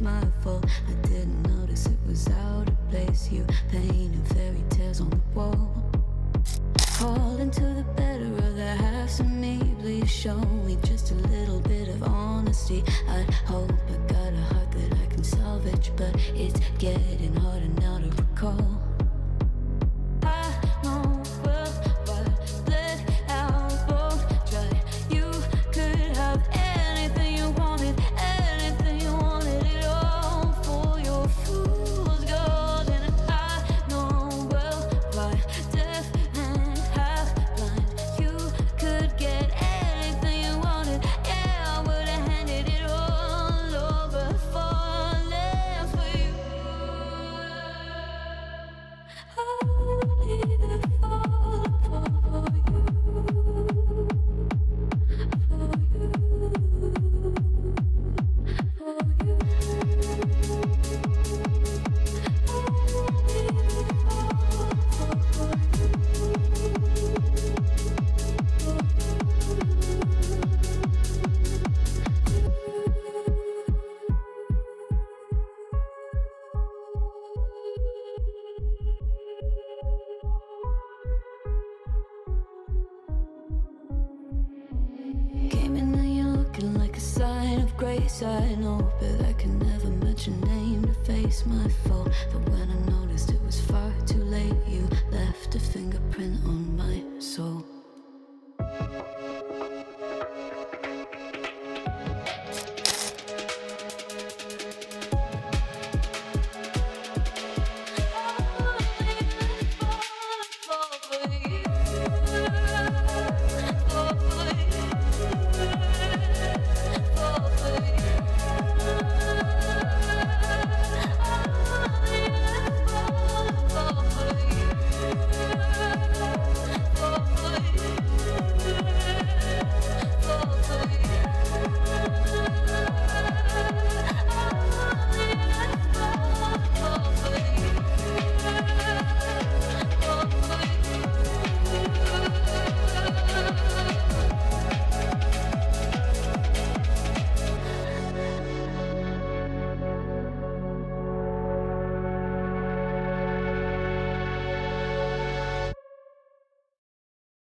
my fault. I didn't notice it was out of place. You painting fairy tales on the wall. Fall into the better of the halves of me. Please show me just a little bit of honesty. I hope I got a heart that I can salvage, but it's getting harder now grace. I know, but I can never match your name to face my fault. But when I noticed it was far too late, you left a fingerprint on